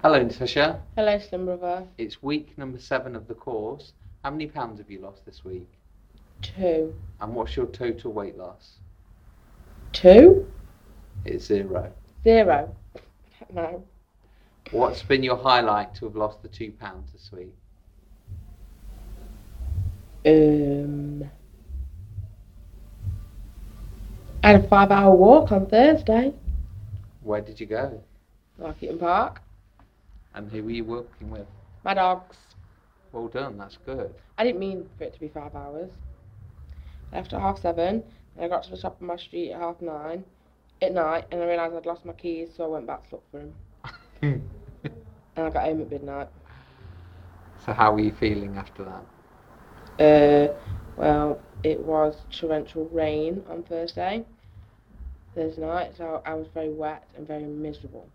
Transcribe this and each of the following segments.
Hello, Natasha. Hello, Slim Brother. It's week number seven of the course. How many pounds have you lost this week? Two. And what's your total weight loss? Two? It's zero. Zero. No. What's been your highlight to have lost the two pounds this week? Um. I had a five hour walk on Thursday. Where did you go? Markeaton Park. And who were you working with? My dogs. Well done, that's good. I didn't mean for it to be five hours. I left at half seven, and I got to the top of my street at half nine at night, and I realised I'd lost my keys, so I went back to look for them. And I got home at midnight. so how were you feeling after that? Uh, well, it was torrential rain on Thursday, Thursday night, so I was very wet and very miserable.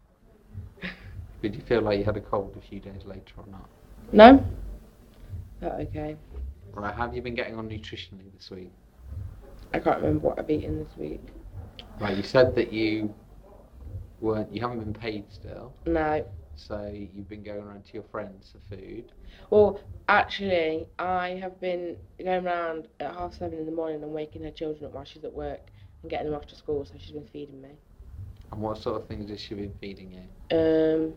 Did you feel like you had a cold a few days later or not? No? But okay. Right, how have you been getting on nutritionally this week? I can't remember what I've eaten this week. Right, you said that you weren't, you haven't been paid still, No. so you've been going around to your friends for food. Well, actually, I have been going around at half seven in the morning and waking her children up while she's at work and getting them off to school, so she's been feeding me. And what sort of things has she been feeding you? Um,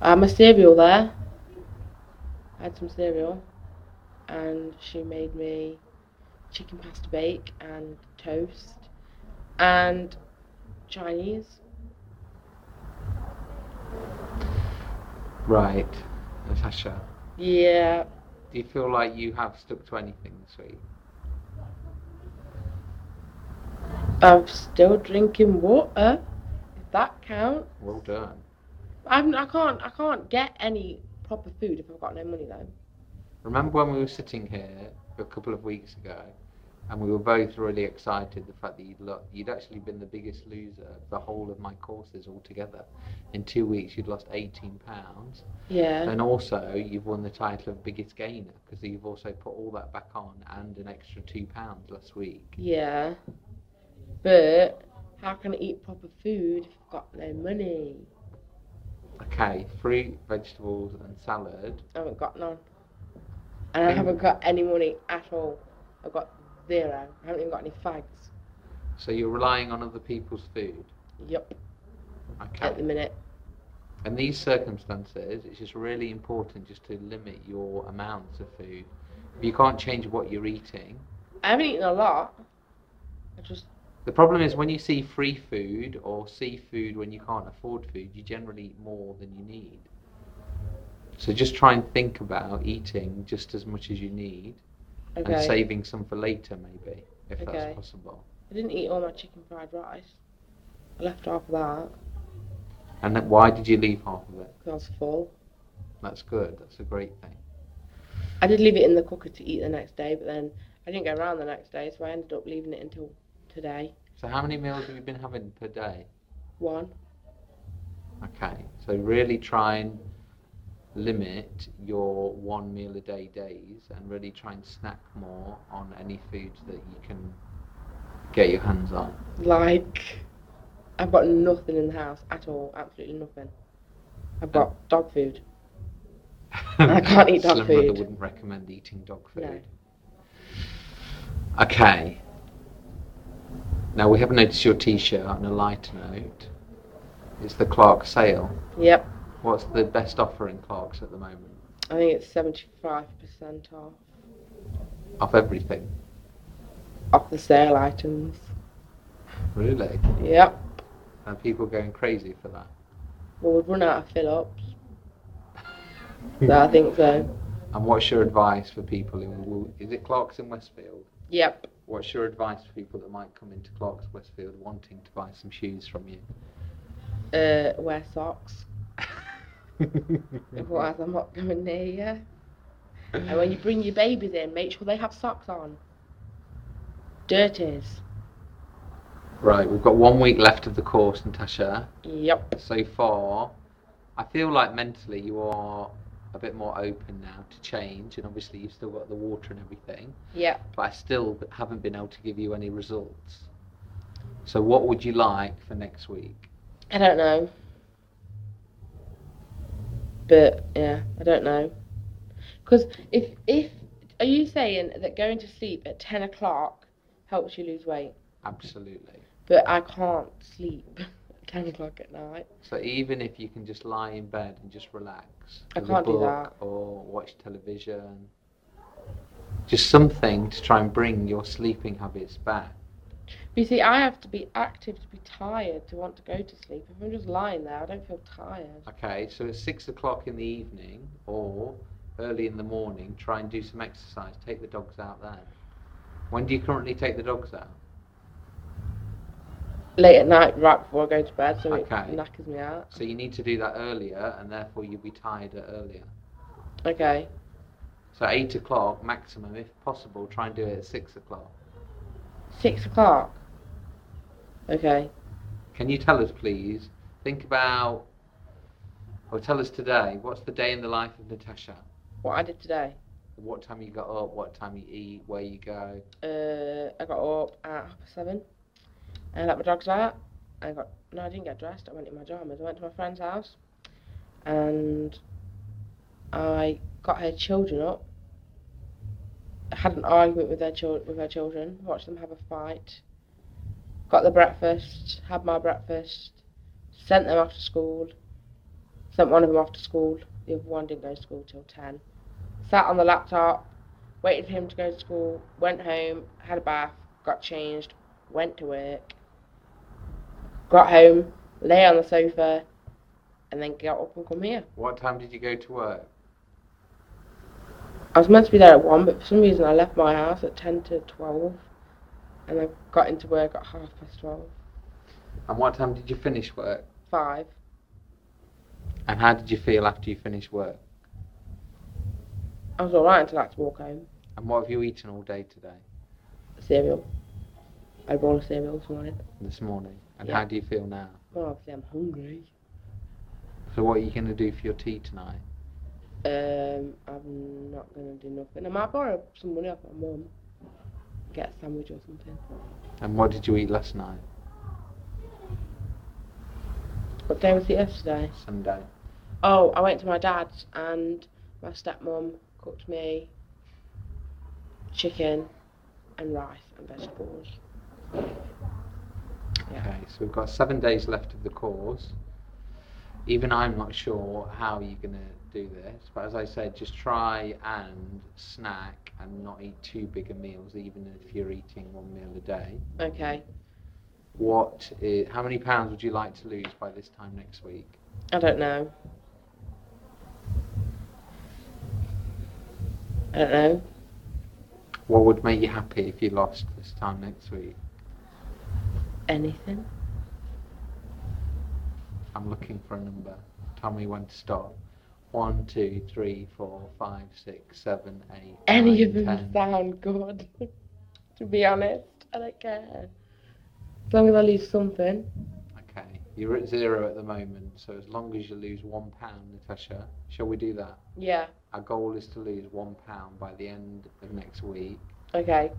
Um, I had my cereal there. I had some cereal, and she made me chicken pasta bake and toast and Chinese. Right, Natasha. Yeah, Do you feel like you have stuck to anything this week? I'm still drinking water. If that counts. Well done. I'm, I can't. I can't get any proper food if I've got no money though. Remember when we were sitting here a couple of weeks ago, and we were both really excited the fact that you'd lo- you'd actually been the biggest loser of the whole of my courses altogether. In two weeks, you'd lost 18 pounds, Yeah. and also you've won the title of biggest gainer because you've also put all that back on and an extra two pounds last week. Yeah. But how can I eat proper food if I've got no money? Okay, fruit, vegetables, and salad. I haven't got none. And I haven't got any money at all. I've got zero. I haven't even got any fags. So you're relying on other people's food. Yup. Okay. At the minute. In these circumstances, it's just really important just to limit your amounts of food. If you can't change what you're eating, I haven't eaten a lot. I just the problem is when you see free food or see food when you can't afford food, you generally eat more than you need. So just try and think about eating just as much as you need and saving some for later, maybe, if Okay. that's possible. I didn't eat all my chicken fried rice. I left half of that And then why did you leave half of it? because I was full. That's good. That's a great thing. I did leave it in the cooker to eat the next day, but then I didn't go around the next day, so I ended up leaving it until today. So how many meals have you been having per day? One. Okay, so really try and limit your one meal a day days and really try and snack more on any foods that you can get your hands on. Like, I've got nothing in the house at all. Absolutely nothing. I've got um, dog food. I can't eat dog Slim food. wouldn't recommend eating dog food. No. Okay. Now we haven't noticed your t-shirt on a lighter note. It's the Clark sale. Yep. What's the best offer in Clarks at the moment? I think it's 75% off. Off everything. Off the sale items. Really? Yep. And people going crazy for that. Well, we've run out of fill-ups. So I think so. And what's your advice for people who will, is it Clarks in Westfield? Yep. What's your advice for people that might come into Clarks Westfield wanting to buy some shoes from you? Uh, wear socks. Otherwise, I'm not going near you. And when you bring your babies in, make sure they have socks on. Dirties. Right, we've got one week left of the course, Natasha. Yep. So far, I feel like mentally you are a bit more open now to change, and obviously you've still got the water and everything, Yeah. but I still haven't been able to give you any results. So, what would you like for next week? I don't know. But yeah, I don't know. Because if if are you saying that going to sleep at ten o'clock helps you lose weight? Absolutely. But I can't sleep ten o'clock at night. So even if you can just lie in bed and just relax, I a can't do that. or watch television, just something to try and bring your sleeping habits back. But you see, I have to be active to be tired to want to go to sleep. If I'm just lying there, I don't feel tired. Okay, so at six o'clock in the evening or early in the morning, try and do some exercise. Take the dogs out then. When do you currently take the dogs out? Late at night, right before I go to bed, so Okay. it knackers me out. So you need to do that earlier, and therefore you'll be tired earlier. Okay. So eight o'clock maximum, if possible. Try and do it at six o'clock. Six o'clock. Okay. Can you tell us, please? Think about, or tell us today. What's the day in the life of Natasha? What I did today. What time you got up? What time you eat? Where you go? Uh, I got up at half past seven. I let my dogs out. I got no, I didn't get dressed. I went in my pajamas. I went to my friend's house, and I got her children up. I had an argument with their chil- with her children. Watched them have a fight. Got the breakfast. Had my breakfast. Sent them off to school. Sent one of them off to school. The other one didn't go to school till ten. Sat on the laptop. Waited for him to go to school. Went home. Had a bath. Got changed. Went to work. Got home. Lay on the sofa. And then got up and come here. What time did you go to work? I was meant to be there at one, but for some reason I left my house at ten to twelve, and I got into work at half past twelve. And what time did you finish work? Five. And how did you feel after you finished work? I was alright until I had to walk home. And what have you eaten all day today, Cereal. I had a bowl of cereal this morning. this morning? And Yeah. how do you feel now? Well, obviously I'm hungry. So what are you going to do for your tea tonight? Um, I'm not gonna do nothing. I might borrow some money off my mum. Get a sandwich or something. And what did you eat last night? What day was it yesterday? Sunday. Oh, I went to my dad's and my stepmom cooked me chicken and rice and vegetables. Yeah. Okay, so we've got seven days left of the course. Even I'm not sure how you're going to do this, but as I said, just try and snack and not eat too big of meals, even if you're eating one meal a day. Okay. What? how many pounds would you like to lose by this time next week? I don't know. I don't know. What would make you happy if you lost this time next week? Anything. I'm looking for a number. Tell me when to stop. One, two, three, four, five, six, seven, eight, Any nine, of them ten. sound good. to be honest, I don't care. As long as I lose something. Okay, you're at zero at the moment, so as long as you lose one pound, Natasha, shall we do that? Yeah. Our goal is to lose one pound by the end of next week, Okay.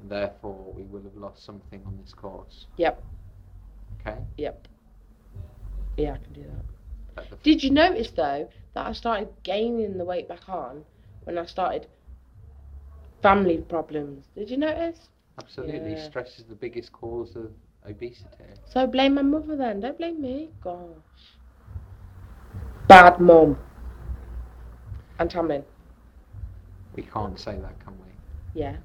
And therefore we will have lost something on this course. Yep. Okay? Yep. Yeah, I can do that. Did you notice though that I started gaining the weight back on when I started family problems? Did you notice? Absolutely, Yeah. stress is the biggest cause of obesity. So blame my mother then. Don't blame me. Gosh. Bad mum. And Tamlin. We can't say that, can we? Yeah.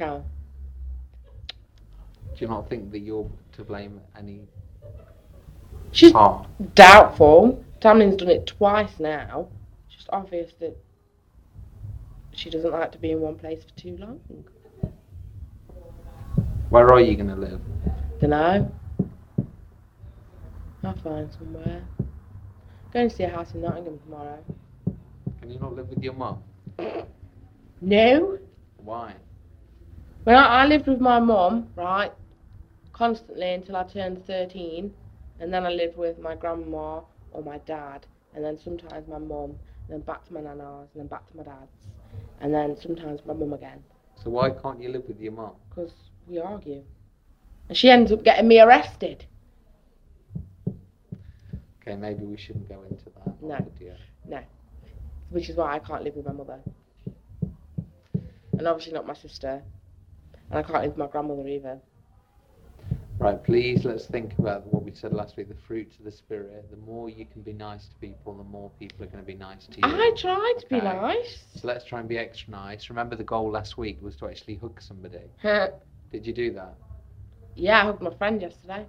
Do you not think that you're to blame any She's doubtful. Tamlin's done it twice now. It's just obvious that she doesn't like to be in one place for too long. Where are you going to live? Dunno. I'll find somewhere. Going to see a house in Nottingham tomorrow. Can you not live with your mum? No. Why? When I, I lived with my mom, right, constantly until I turned 13, and then I lived with my grandma or my dad, and then sometimes my mom, and then back to my nana's, and then back to my dad's, and then sometimes my mum again, So why can't you live with your mum? because we argue. And she ends up getting me arrested. Okay, maybe we shouldn't go into that. No. would No. which is why I can't live with my mother. And obviously not my sister. And I can't live with my grandmother either. Right, please let's think about what we said last week the fruits of the Spirit. The more you can be nice to people, the more people are going to be nice to you. I tried to be nice. So let's try and be extra nice. Remember, the goal last week was to actually hug somebody. Did you do that? yeah, I hugged my friend yesterday.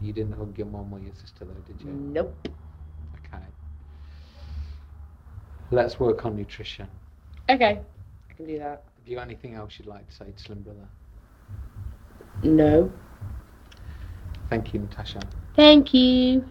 You didn't hug your mum or your sister, though, did you? Nope. Okay. Let's work on nutrition. Okay, I can do that. Have you got anything else you'd like to say to Slim Brother? No. Thank you, Natasha. Thank you.